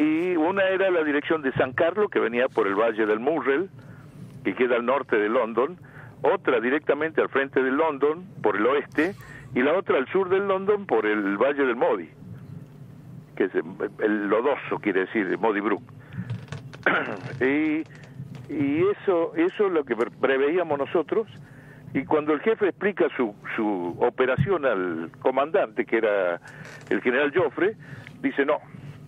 y una era la dirección de San Carlos, que venía por el valle del Murrell, que queda al norte de London, otra directamente al frente de London, por el oeste, y la otra al sur de London, por el valle del Modi, que es el lodoso, quiere decir, Modi Brook. y, y eso, eso es lo que preveíamos nosotros, y cuando el jefe explica su, su operación al comandante, que era el general Joffre, dice, no,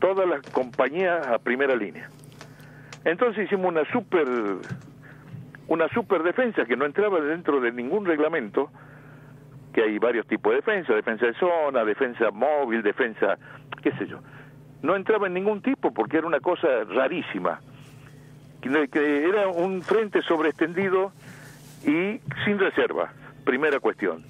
todas las compañías a primera línea. Entonces hicimos una super una super defensa que no entraba dentro de ningún reglamento, que hay varios tipos de defensa, defensa de zona, defensa móvil, defensa, qué sé yo. No entraba en ningún tipo porque era una cosa rarísima, que era un frente sobreextendido y sin reserva, primera cuestión.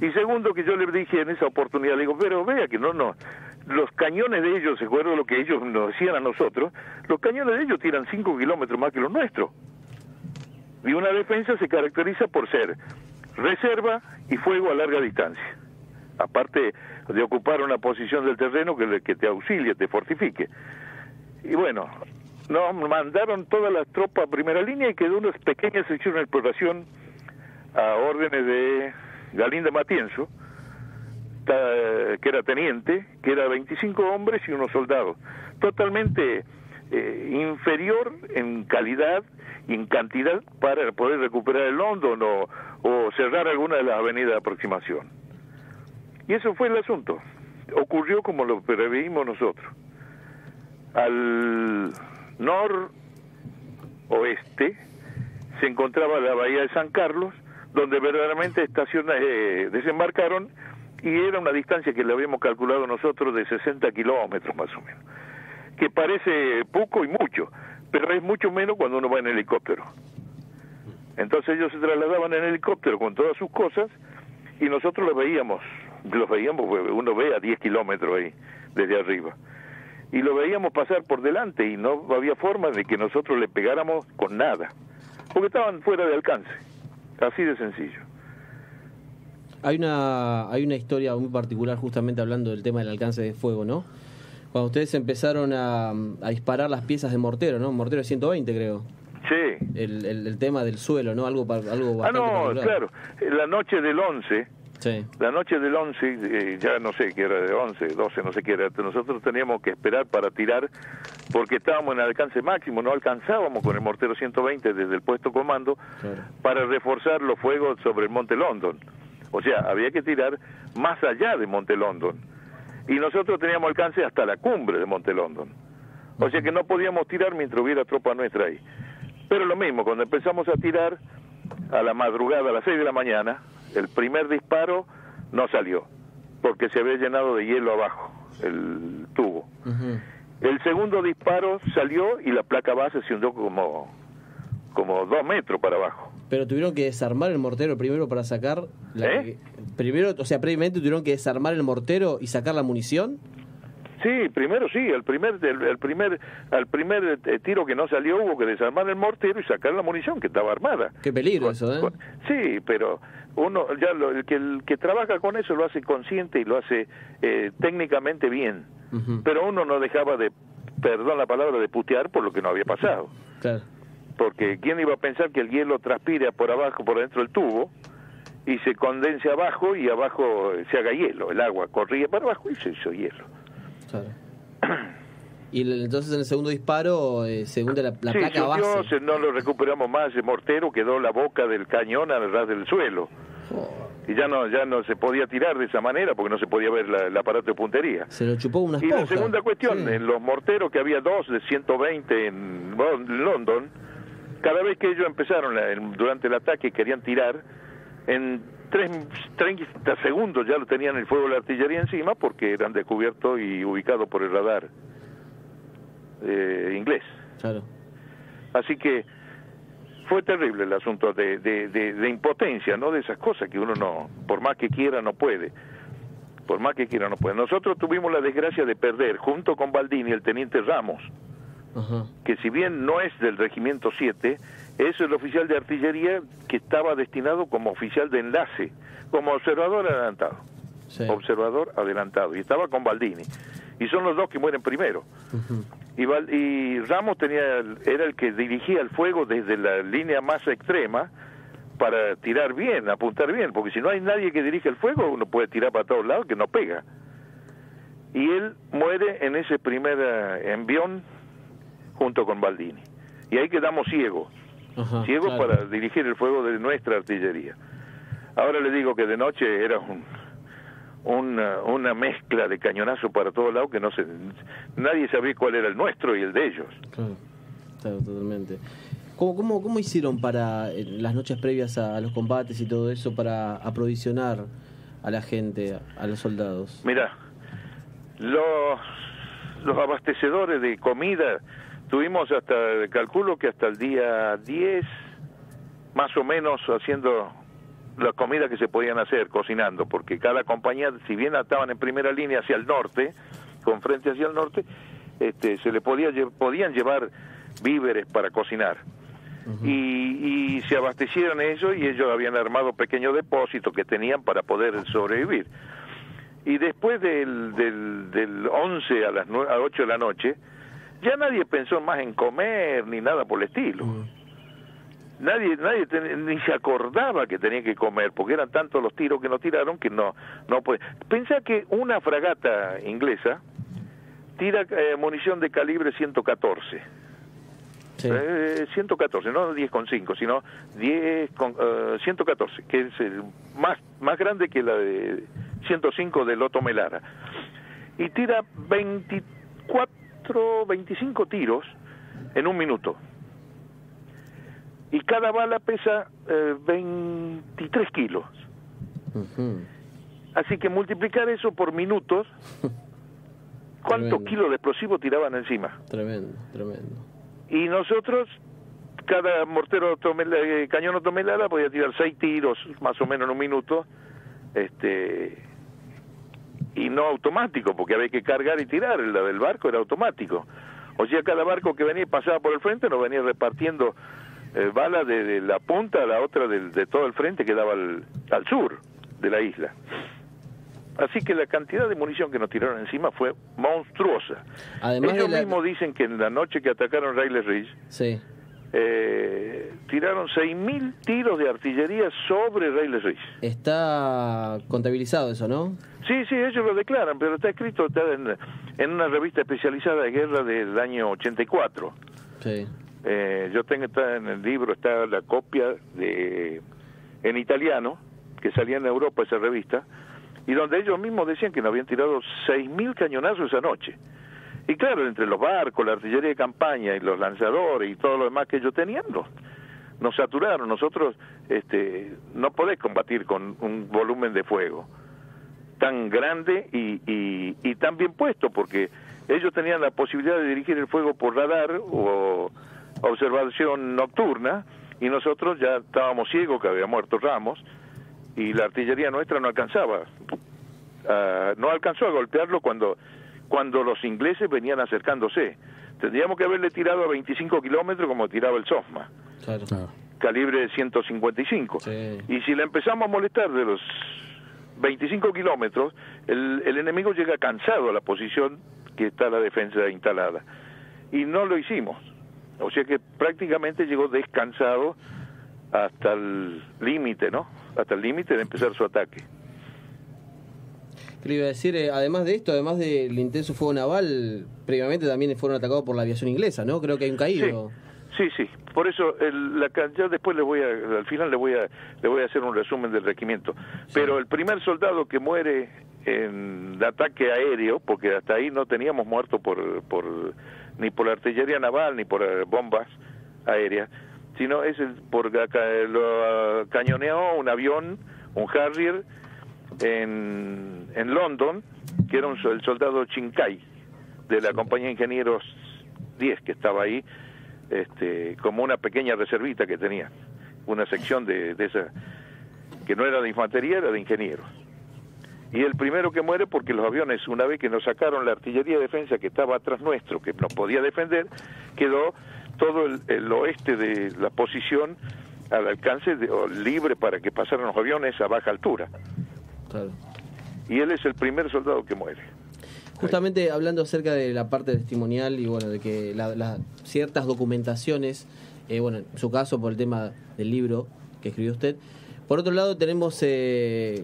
Y segundo, que yo le dije en esa oportunidad, le digo, pero vea que no, no, los cañones de ellos, ¿se acuerdan lo que ellos nos decían a nosotros? Los cañones de ellos tiran 5 kilómetros más que los nuestros. Y una defensa se caracteriza por ser reserva y fuego a larga distancia. Aparte de ocupar una posición del terreno que, que te auxilie, te fortifique. Y bueno, nos mandaron todas las tropas a primera línea y quedó una pequeña sección de exploración a órdenes de Galinda Matienzo, que era teniente, que era 25 hombres y unos soldados, totalmente eh, inferior en calidad y en cantidad para poder recuperar el London o, o cerrar alguna de las avenidas de aproximación. Y eso fue el asunto. Ocurrió como lo preveímos nosotros. Al noroeste se encontraba la bahía de San Carlos, donde verdaderamente estaciones eh, desembarcaron y era una distancia que le habíamos calculado nosotros de 60 kilómetros más o menos, que parece poco y mucho, pero es mucho menos cuando uno va en helicóptero. Entonces ellos se trasladaban en helicóptero con todas sus cosas y nosotros los veíamos, los veíamos, uno ve a 10 kilómetros ahí, desde arriba. Y lo veíamos pasar por delante y no había forma de que nosotros le pegáramos con nada, porque estaban fuera de alcance, así de sencillo. Hay una, hay una historia muy particular justamente hablando del tema del alcance de fuego, ¿no? Cuando ustedes empezaron a, disparar las piezas de mortero, ¿no? Mortero de 120 creo. Sí. El, el, tema del suelo, ¿no? Algo, algo Ah, no, claro. La noche del 11, sí. la noche del 11, eh, ya no sé qué era de 11, 12, no sé qué era. Nosotros teníamos que esperar para tirar porque estábamos en alcance máximo, no alcanzábamos con el mortero 120 desde el puesto comando para reforzar los fuegos sobre el Monte London. O sea, había que tirar más allá de Monte London. Y nosotros teníamos alcance hasta la cumbre de Monte London. O sea que no podíamos tirar mientras hubiera tropa nuestra ahí. Pero lo mismo, cuando empezamos a tirar a la madrugada, a las 6 de la mañana, el primer disparo no salió, porque se había llenado de hielo abajo el tubo. El segundo disparo salió y la placa base se hundió como, como dos metros para abajo. Pero tuvieron que desarmar el mortero primero para sacar la ¿Eh? primero, o sea, previamente tuvieron que desarmar el mortero y sacar la munición. Sí, primero sí, el primer el, primer al primer eh, tiro que no salió hubo que desarmar el mortero y sacar la munición que estaba armada. Qué peligro eso, ¿eh? sí, pero uno ya lo, el que el que trabaja con eso lo hace consciente y lo hace eh, técnicamente bien. Pero uno no dejaba de perdón la palabra de putear por lo que no había pasado. Claro porque quién iba a pensar que el hielo transpire por abajo, por dentro del tubo, y se condense abajo y abajo se haga hielo, el agua corría para abajo y se hizo hielo. Claro. y entonces en el segundo disparo, eh, según la, la sí, placa base... no lo recuperamos más, el mortero quedó la boca del cañón al ras del suelo. Y ya no ya no se podía tirar de esa manera porque no se podía ver el aparato de puntería. Se lo chupó una Y la segunda cuestión, en los morteros que había dos de 120 en London, cada vez que ellos empezaron durante el ataque querían tirar, en 30 segundos ya lo tenían el fuego de la artillería encima porque eran descubiertos y ubicados por el radar eh, inglés. Claro. Así que fue terrible el asunto de, de, de, impotencia, ¿no? De esas cosas que uno no, por más que quiera, no puede. Por más que quiera, no puede. Nosotros tuvimos la desgracia de perder, junto con Baldini, el teniente Ramos, que si bien no es del regimiento 7, es el oficial de artillería que estaba destinado como oficial de enlace, como observador adelantado. Observador adelantado. Y estaba con Baldini. Y son los dos que mueren primero. Y, Val- y Ramos tenía era el que dirigía el fuego desde la línea más extrema para tirar bien, apuntar bien, porque si no hay nadie que dirige el fuego, uno puede tirar para todos lados que no pega. Y él muere en ese primer eh, envión junto con Baldini. Y ahí quedamos ciegos, Ajá, ciegos claro. para dirigir el fuego de nuestra artillería. Ahora le digo que de noche era un, una, una mezcla de cañonazo para todos lados que no se, nadie sabía cuál era el nuestro y el de ellos. Claro, claro, totalmente. ¿Cómo, cómo, ¿Cómo hicieron para eh, las noches previas a, a los combates y todo eso para aprovisionar a la gente, a los soldados? Mira, los, los abastecedores de comida tuvimos hasta, calculo que hasta el día 10, más o menos haciendo la comida que se podían hacer, cocinando, porque cada compañía, si bien estaban en primera línea hacia el norte, con frente hacia el norte, este, se le podía podían llevar víveres para cocinar. y, y se abastecieron ellos y ellos habían armado pequeños depósitos que tenían para poder sobrevivir. Y después del, del, del 11 a las 9, a 8 de la noche, ya nadie pensó más en comer ni nada por el estilo. Nadie, nadie ten- ni se acordaba que tenía que comer, porque eran tantos los tiros que nos tiraron que no, no puede. Pensá que una fragata inglesa tira eh, munición de calibre 114. Sí. Eh, 114, no 10,5, sino 10 con, eh, 114, que es el más, más grande que la de 105 del Otto Melara. Y tira 24, 25 tiros en un minuto. Y cada bala pesa eh, 23 kilos. Así que multiplicar eso por minutos, ¿cuántos kilos de explosivo tiraban encima? Tremendo, tremendo. Y nosotros, cada mortero automela- eh, cañón automelada podía tirar seis tiros más o menos en un minuto, este y no automático, porque había que cargar y tirar, la del barco era automático. O sea, cada barco que venía y pasaba por el frente nos venía repartiendo eh, balas de, de la punta a la otra del- de, todo el frente que daba al, al sur de la isla. Así que la cantidad de munición que nos tiraron encima fue monstruosa. Además Ellos de la- mismos dicen que en la noche que atacaron Rayleigh Ridge, Sí. Eh, tiraron 6.000 tiros de artillería sobre Rayleigh Ridge. Está contabilizado eso, ¿no? Sí, sí, ellos lo declaran, pero está escrito está en, en una revista especializada de guerra del año 84. Sí. Eh, yo tengo está en el libro está la copia de en italiano que salía en Europa esa revista y donde ellos mismos decían que nos habían tirado 6.000 cañonazos esa noche. Y claro, entre los barcos, la artillería de campaña y los lanzadores y todo lo demás que ellos tenían, nos, nos saturaron. Nosotros este, no podés combatir con un volumen de fuego tan grande y, y, y tan bien puesto, porque ellos tenían la posibilidad de dirigir el fuego por radar o observación nocturna, y nosotros ya estábamos ciegos, que había muerto Ramos, y la artillería nuestra no alcanzaba. Ah, no alcanzó a golpearlo cuando, cuando los ingleses venían acercándose. Tendríamos que haberle tirado a 25 kilómetros como tiraba el Sofma Claro. Calibre 155. Sí. Y si le empezamos a molestar de los 25 kilómetros, el, el enemigo llega cansado a la posición que está la defensa instalada. Y no lo hicimos. O sea que prácticamente llegó descansado hasta el límite, ¿no? Hasta el límite de empezar su ataque. ¿Qué le iba a decir? Eh, además de esto, además del intenso fuego naval, previamente también fueron atacados por la aviación inglesa, ¿no? Creo que hay un caído. Sí, sí. Por eso el, la, ca- yo después le voy a, al final le voy a, le voy a hacer un resumen del regimiento. Pero el primer soldado que muere en ataque aéreo, porque hasta ahí no teníamos muerto por, por ni por la artillería naval ni por eh, bombas aéreas, sino es el, por lo ah, cañoneó un avión, un Harrier en, en London, que era un, el soldado Chinkai de la compañía de ingenieros 10 que estaba ahí, este, como una pequeña reservita que tenía, una sección de, de esa, que no era de infantería, era de ingenieros. Y el primero que muere porque los aviones, una vez que nos sacaron la artillería de defensa que estaba atrás nuestro, que nos podía defender, quedó todo el, el oeste de la posición al alcance de, o libre para que pasaran los aviones a baja altura. Claro. Y él es el primer soldado que muere. Justamente hablando acerca de la parte testimonial y bueno, de que las ciertas documentaciones, eh, bueno, en su caso por el tema del libro que escribió usted, por otro lado tenemos, eh,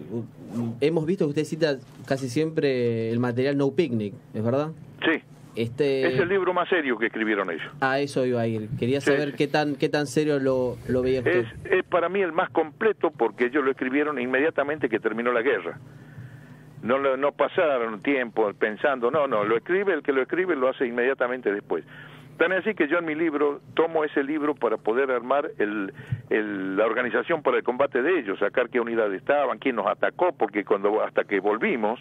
hemos visto que usted cita casi siempre el material No Picnic, ¿es verdad? Sí. Este... Es el libro más serio que escribieron ellos. A eso iba a ir. Quería saber qué tan qué tan serio lo, lo veía usted. Es, es para mí el más completo porque ellos lo escribieron inmediatamente que terminó la guerra no, no pasaron tiempo pensando, no, no, lo escribe, el que lo escribe lo hace inmediatamente después. Tan así que yo en mi libro tomo ese libro para poder armar el, la organización para el combate de ellos, sacar qué unidades estaban, quién nos atacó, porque cuando hasta que volvimos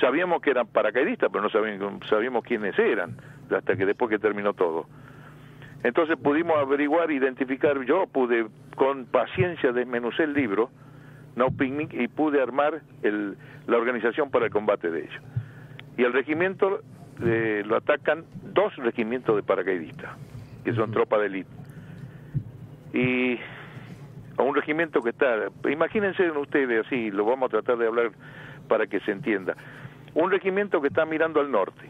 sabíamos que eran paracaidistas, pero no sabíamos, sabíamos quiénes eran, hasta que después que terminó todo. Entonces pudimos averiguar, identificar, yo pude con paciencia desmenuzar el libro, No Picnic, y pude armar el, la organización para el combate de ellos. Y el regimiento eh, lo atacan dos regimientos de paracaidistas, que son tropas de élite. Y a un regimiento que está, imagínense ustedes así, lo vamos a tratar de hablar para que se entienda. Un regimiento que está mirando al norte,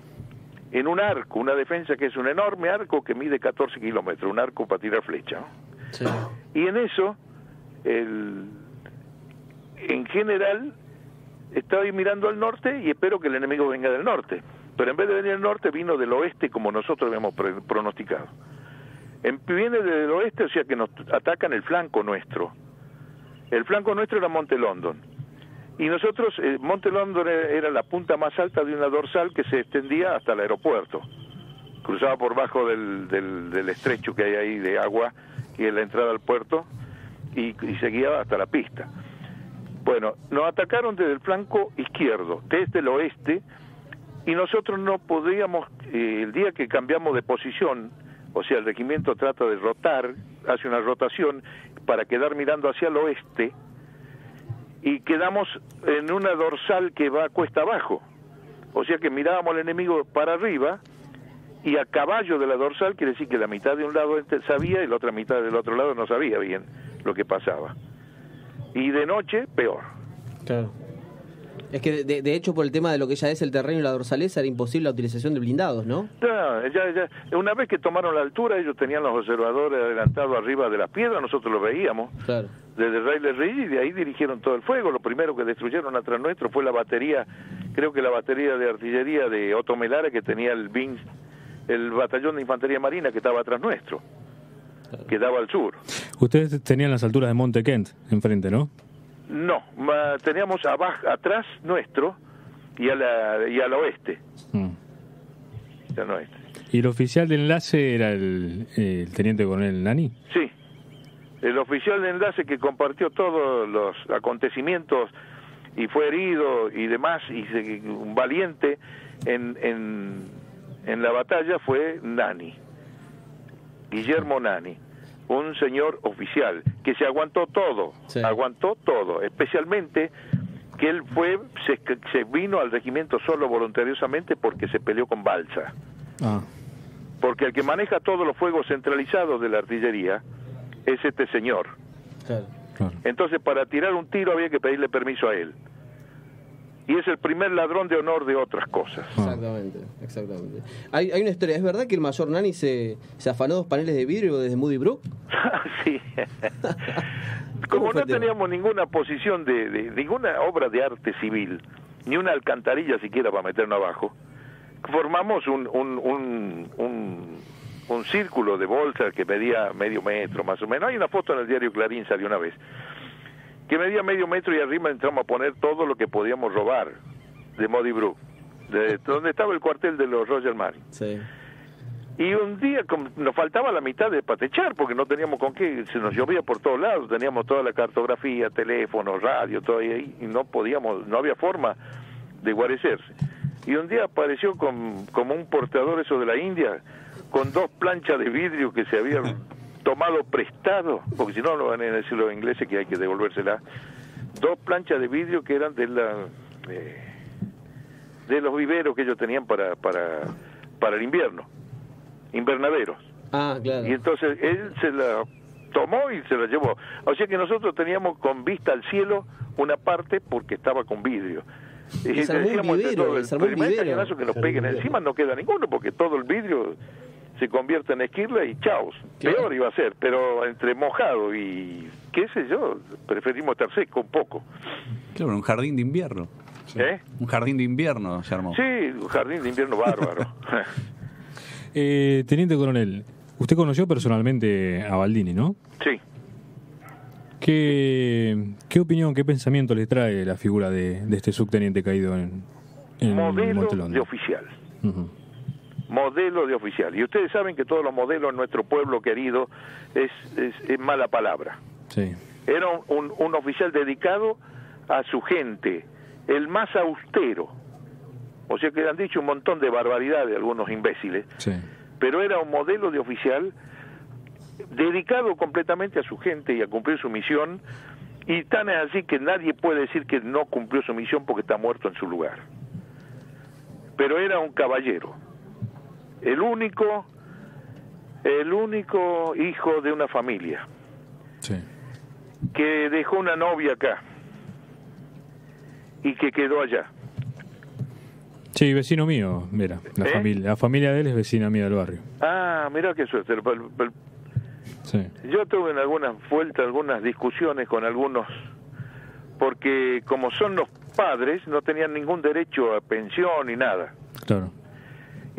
en un arco, una defensa que es un enorme arco que mide 14 kilómetros, un arco para tirar flecha. Y en eso, el, en general, estoy mirando al norte y espero que el enemigo venga del norte. Pero en vez de venir del norte, vino del oeste como nosotros habíamos pronosticado. viene del oeste, o sea que nos atacan el flanco nuestro. El flanco nuestro era Monte London. Y nosotros, eh, Monte London era la punta más alta de una dorsal que se extendía hasta el aeropuerto. Cruzaba por bajo del, del, estrecho que hay ahí de agua y en la entrada al puerto y seguía hasta la pista. Bueno, nos atacaron desde el flanco izquierdo, desde el oeste, y nosotros no podíamos, eh, el día que cambiamos de posición, o sea, el regimiento trata de rotar, hace una rotación para quedar mirando hacia el oeste, y quedamos en una dorsal que va cuesta abajo. O sea que mirábamos al enemigo para arriba y a caballo de la dorsal quiere decir que la mitad de un lado sabía y la otra mitad del otro lado no sabía bien lo que pasaba y de noche peor. Claro. Es que de, hecho por el tema de lo que ya es el terreno y la dorsaleza era imposible la utilización de blindados, ¿no? Ya, ya, ya. Una vez que tomaron la altura, ellos tenían los observadores adelantados arriba de las piedras, nosotros los veíamos. Claro. Desde Rayleigh Ridge y de ahí dirigieron todo el fuego. Lo primero que destruyeron atrás nuestro fue la batería, creo que la batería de artillería de Otto Melare que tenía el BIN, el batallón de infantería marina que estaba atrás nuestro que daba al sur. Ustedes tenían las alturas de Monte Kent enfrente, ¿no? No, teníamos abajo, atrás nuestro y, a la, y al oeste. Mm. ¿Y el oficial de enlace era el, teniente coronel Nani? Sí, el oficial de enlace que compartió todos los acontecimientos y fue herido y demás, y un valiente en, en, en la batalla fue Nani. Guillermo Nani, un señor oficial que se aguantó todo, aguantó todo, especialmente que él fue se, vino al regimiento solo voluntariosamente porque se peleó con Balsa. Ah. Porque el que maneja todos los fuegos centralizados de la artillería es este señor. Entonces, para tirar un tiro había que pedirle permiso a él y es el primer ladrón de honor de otras cosas. Ah. Exactamente, exactamente. Hay, hay una historia, ¿es verdad que el mayor Nani se, se afanó dos paneles de vidrio desde Moody Brook? sí. Como no teníamos ninguna posición de, ninguna obra de arte civil, ni una alcantarilla siquiera para meternos abajo, formamos un, un, un, un, un círculo de bolsas que medía medio metro más o menos. Hay una foto en el diario Clarín, salió una vez que medía medio metro y arriba entramos a poner todo lo que podíamos robar de Modi Brook, de donde estaba el cuartel de los Royal Marines. Y un día nos faltaba la mitad de patechar porque no teníamos con qué, se nos llovía por todos lados, teníamos toda la cartografía, teléfono, radio, todo ahí, y no podíamos, no había forma de guarecerse. Y un día apareció con, como un portador eso de la India, con dos planchas de vidrio que se habían tomado prestado, porque si no lo van a decir los ingleses que hay que devolvérsela, dos planchas de vidrio que eran de la eh, de los viveros que ellos tenían para para para el invierno, invernaderos. Ah, claro. Y entonces él se la tomó y se la llevó. O sea que nosotros teníamos con vista al cielo una parte porque estaba con vidrio. Y decíamos vivero, se armó un el primer vivero. que nos peguen vivero. encima no queda ninguno, porque todo el vidrio se convierte en esquirla y chaos. Claro. Peor iba a ser, pero entre mojado y qué sé yo, preferimos estar seco un poco. Claro, un jardín de invierno. ¿Eh? Un jardín de invierno se armó. Sí, un jardín de invierno bárbaro. Eh, Teniente Coronel, usted conoció personalmente a Baldini, ¿no? sí. ¿Qué, qué opinión, qué pensamiento le trae la figura de, de este subteniente caído en, en modelo Montelón? de oficial. Ujú. Modelo de oficial. Y ustedes saben que todos los modelos en nuestro pueblo querido es, es, es mala palabra. Sí, Era un, un- oficial dedicado a su gente, el más austero. O sea que han dicho un montón de barbaridades algunos imbéciles, sí. pero era un modelo de oficial dedicado completamente a su gente y a cumplir su misión, y tan es así que nadie puede decir que no cumplió su misión porque está muerto en su lugar. Pero era un caballero, el único, el único hijo de una familia sí. que dejó una novia acá y que quedó allá. Sí, vecino mío, mira, la ¿Eh? familia, la familia de él es vecina mía del barrio. Ah, mira qué suerte. Sí, Yo tuve en algunas vueltas algunas discusiones con algunos, porque como son los padres, no tenían ningún derecho a pensión ni nada. claro.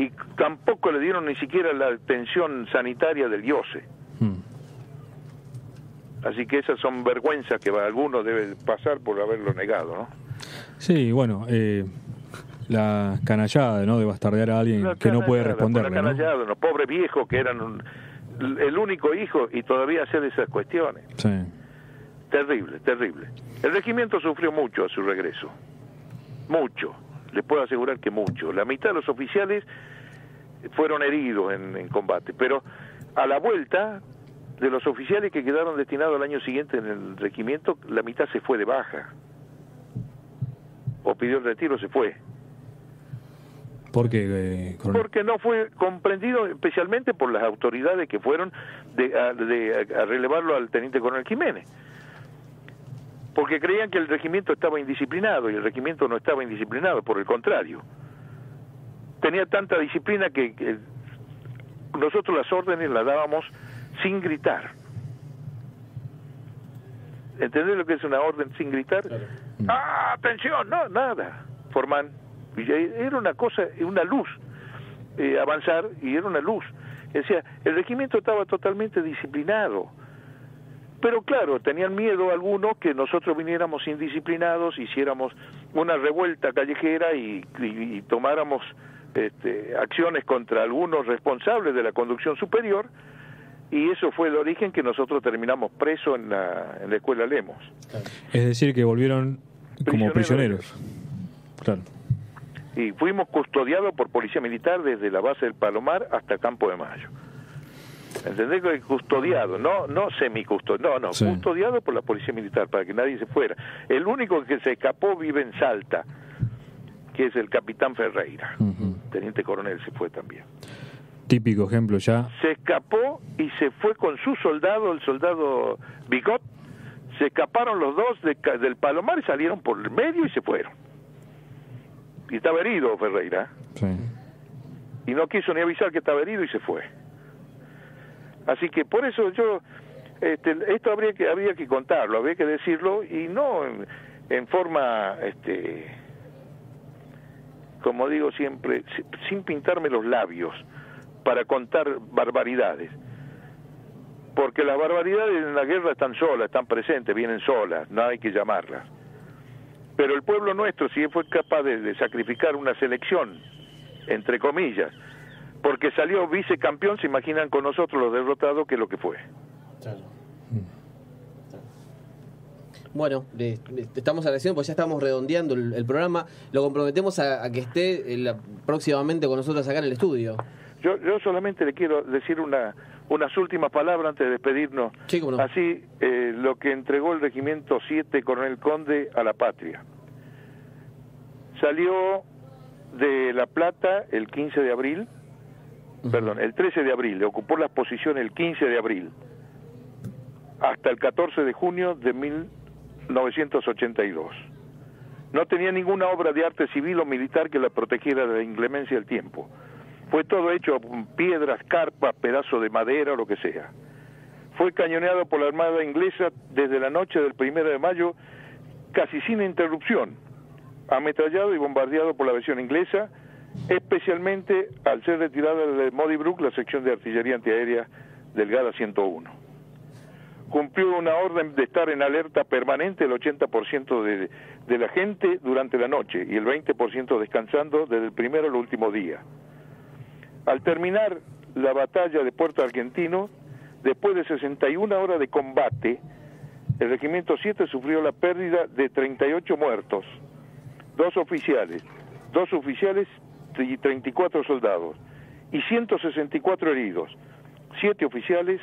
Y tampoco le dieron ni siquiera la pensión sanitaria del IOSE. Mm. Así que esas son vergüenzas que alguno debe pasar por haberlo negado, ¿no? Sí, bueno, eh, la canallada, ¿no? De bastardear a alguien La que no puede responderle, la ¿no? canallada, los pobres viejos que eran un- el único hijo y todavía hacer esas cuestiones. Sí, Terrible, terrible. El regimiento sufrió mucho a su regreso. Mucho. Les puedo asegurar que mucho. La mitad de los oficiales fueron heridos en, en combate, pero a la vuelta de los oficiales que quedaron destinados al año siguiente en el regimiento, la mitad se fue de baja. O pidió el retiro, se fue. porque eh, coronel? Porque no fue comprendido especialmente por las autoridades que fueron de, a, de- a relevarlo al teniente coronel Jiménez. Porque creían que el regimiento estaba indisciplinado y el regimiento no estaba indisciplinado, por el contrario. Tenía tanta disciplina que, que nosotros las órdenes las dábamos sin gritar. ¿Entendés lo que es una orden sin gritar? ¡Ah, atención! No, nada. Forman. Era una cosa, una luz. eh, avanzar y era una luz. Decía, el regimiento estaba totalmente disciplinado. Pero claro, tenían miedo algunos que nosotros viniéramos indisciplinados, hiciéramos una revuelta callejera y, y- y tomáramos este, acciones contra algunos responsables de la conducción superior, y eso fue el origen que nosotros terminamos presos en la, en la escuela Lemos. Es decir, que volvieron como Prisioneros. prisioneros. Claro. Y fuimos custodiados por policía militar desde la base del Palomar hasta Campo de Mayo. ¿Entendés? que Custodiado, no no semicustodiado, no, no, Sí. custodiado por la policía militar para que nadie se fuera. El único que se escapó vive en Salta, que es el capitán Ferreira. Teniente coronel se fue también. Típico ejemplo ya. Se escapó y se fue con su soldado, el soldado Bicot. Se escaparon los dos de del Palomar y salieron por el medio y se fueron. Y estaba herido Ferreira. Sí. y no quiso ni avisar que estaba herido y se fue. Así que por eso yo, este, esto habría que habría que contarlo, habría que decirlo y no en, forma, este, como digo siempre, si- sin pintarme los labios para contar barbaridades. Porque las barbaridades en la guerra están solas, están presentes, vienen solas, no hay que llamarlas. Pero el pueblo nuestro, si fue capaz de sacrificar una selección, entre comillas, porque salió vicecampeón, se imaginan con nosotros los derrotados que es lo que fue. Bueno, le- le- te estamos agradeciendo porque ya estamos redondeando el, el programa. Lo comprometemos a, a que esté eh, próximamente con nosotros acá en el estudio. Yo, yo solamente le quiero decir una, unas últimas palabras antes de despedirnos. Sí, no. Así, eh, lo que entregó el Regimiento 7 Coronel Conde a la patria. Salió de La Plata el 15 de abril, perdón, el 13 de abril, ocupó las posiciones el 15 de abril, hasta el 14 de junio de 1982. No tenía ninguna obra de arte civil o militar que la protegiera de la inclemencia del tiempo. Fue todo hecho con piedras, carpas, pedazos de madera lo que sea. Fue cañoneado por la Armada inglesa desde la noche del primero de mayo casi sin interrupción, ametrallado y bombardeado por la versión inglesa, especialmente al ser retirada de Modi Brook la sección de artillería antiaérea del Gala 101. Cumplió una orden de estar en alerta permanente el 80% de, de la gente durante la noche y el 20% descansando desde el primero al último día. Al terminar la batalla de Puerto Argentino, después de 61 horas de combate, el Regimiento 7 sufrió la pérdida de 38 muertos, dos oficiales, dos oficiales y 34 soldados, y 164 heridos, siete oficiales,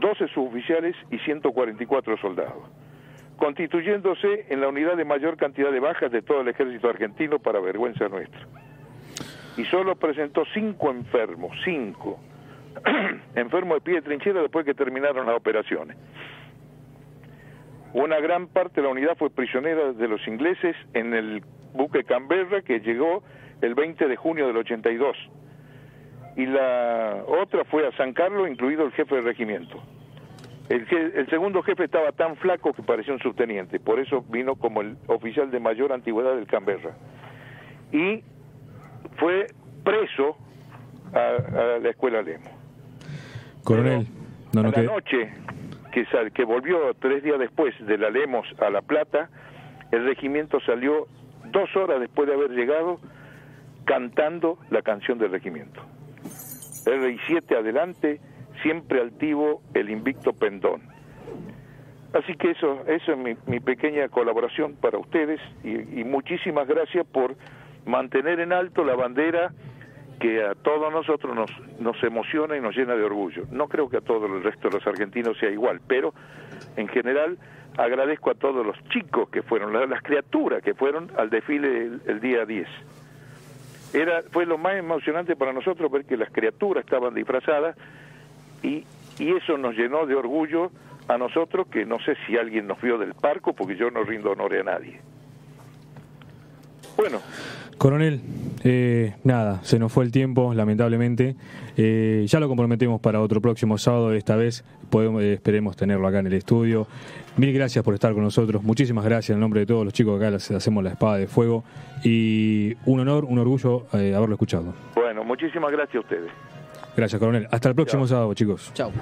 12 suboficiales y 144 soldados, constituyéndose en la unidad de mayor cantidad de bajas de todo el ejército argentino para vergüenza nuestra. Y solo presentó cinco enfermos, cinco, enfermos de pie de trinchera después que terminaron las operaciones. Una gran parte de la unidad fue prisionera de los ingleses en el buque Canberra que llegó el 20 de junio del 82. Y la otra fue a San Carlos, incluido el jefe del regimiento. El, el, segundo jefe estaba tan flaco que parecía un subteniente, por eso vino como el oficial de mayor antigüedad del Canberra. Y fue preso a, a la escuela Lemo. Coronel, no, no, a la noche que, sal, que volvió tres días después de la Lemos a La Plata, el regimiento salió dos horas después de haber llegado cantando la canción del regimiento. RI7 adelante, siempre altivo el invicto pendón. Así que eso, eso es mi, mi pequeña colaboración para ustedes y, muchísimas gracias por mantener en alto la bandera que a todos nosotros nos, nos emociona y nos llena de orgullo. No creo que a todo el resto de los argentinos sea igual, pero en general agradezco a todos los chicos que fueron, las criaturas que fueron al desfile el, el día 10 era fue lo más emocionante para nosotros ver que las criaturas estaban disfrazadas y, y eso nos llenó de orgullo a nosotros que no sé si alguien nos vio del parco porque yo no rindo honor a nadie. Bueno. Coronel, eh, nada, se nos fue el tiempo, lamentablemente. Eh, ya lo comprometemos para otro próximo sábado. Esta vez podemos, eh, esperemos tenerlo acá en el estudio. Mil gracias por estar con nosotros. Muchísimas gracias en nombre de todos los chicos que acá hacemos la espada de fuego. Y un honor, un orgullo eh, haberlo escuchado. Bueno, muchísimas gracias a ustedes. Gracias, coronel. Hasta el próximo Chao. sábado, chicos. Chao.